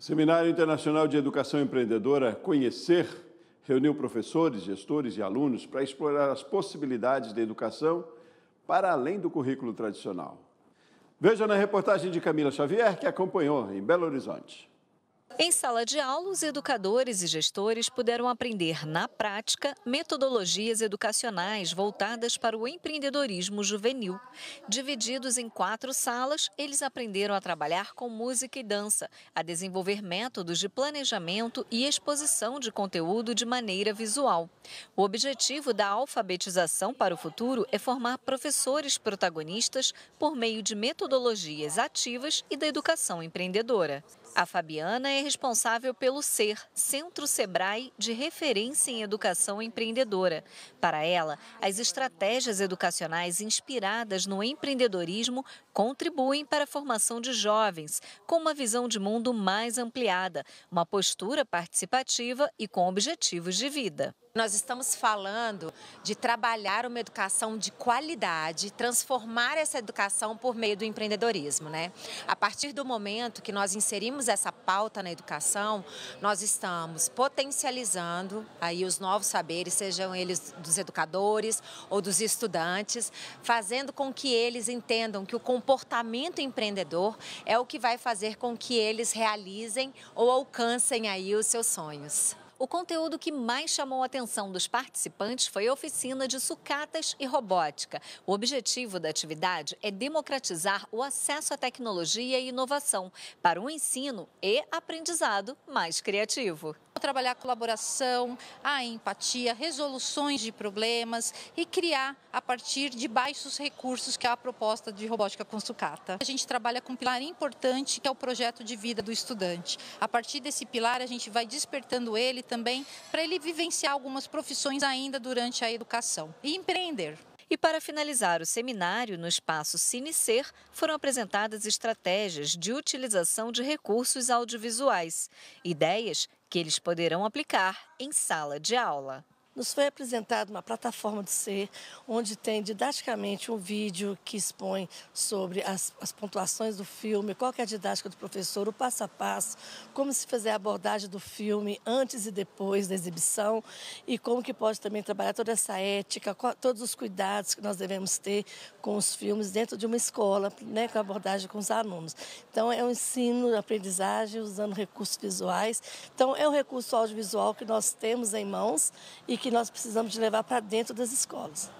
O Seminário Internacional de Educação Empreendedora Conhecer reuniu professores, gestores e alunos para explorar as possibilidades da educação para além do currículo tradicional. Veja na reportagem de Camila Xavier, que acompanhou em Belo Horizonte. Em sala de aula, os educadores e gestores puderam aprender na prática metodologias educacionais voltadas para o empreendedorismo juvenil. Divididos em quatro salas, eles aprenderam a trabalhar com música e dança, a desenvolver métodos de planejamento e exposição de conteúdo de maneira visual. O objetivo da alfabetização para o futuro é formar professores protagonistas por meio de metodologias ativas e da educação empreendedora. A Fabiana é responsável pelo SER, Centro Sebrae de Referência em Educação Empreendedora. Para ela, as estratégias educacionais inspiradas no empreendedorismo contribuem para a formação de jovens com uma visão de mundo mais ampliada, uma postura participativa e com objetivos de vida. Nós estamos falando de trabalhar uma educação de qualidade, transformar essa educação por meio do empreendedorismo, né? A partir do momento que nós inserimos essa pauta na educação, nós estamos potencializando aí os novos saberes, sejam eles dos educadores ou dos estudantes, fazendo com que eles entendam que o comportamento empreendedor é o que vai fazer com que eles realizem ou alcancem aí os seus sonhos. O conteúdo que mais chamou a atenção dos participantes foi a oficina de sucatas e robótica. O objetivo da atividade é democratizar o acesso à tecnologia e inovação para um ensino e aprendizado mais criativo trabalhar a colaboração, a empatia, resoluções de problemas e criar a partir de baixos recursos, que é a proposta de robótica com sucata. A gente trabalha com um pilar importante, que é o projeto de vida do estudante. A partir desse pilar, a gente vai despertando ele também para ele vivenciar algumas profissões ainda durante a educação e empreender. E para finalizar o seminário no espaço Cinecer, foram apresentadas estratégias de utilização de recursos audiovisuais, ideias que eles poderão aplicar em sala de aula nos foi apresentada uma plataforma de ser, onde tem didaticamente um vídeo que expõe sobre as, as, pontuações do filme, qual é a didática do professor, o passo a passo, como se fazer a abordagem do filme antes e depois da exibição e como que pode também trabalhar toda essa ética, qual, todos os cuidados que nós devemos ter com os filmes dentro de uma escola, né, com a abordagem com os alunos. Então, é um ensino, aprendizagem usando recursos visuais. Então, é um recurso audiovisual que nós temos em mãos e que nós precisamos de levar para dentro das escolas.